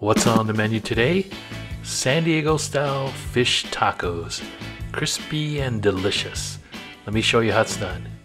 What's on the menu today? San Diego style fish tacos. Crispy and delicious. Let me show you how it's done.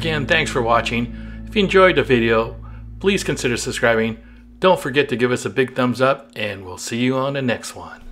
Again, thanks for watching. If you enjoyed the video, please consider subscribing. Don't forget to give us a big thumbs up, and we'll see you on the next one.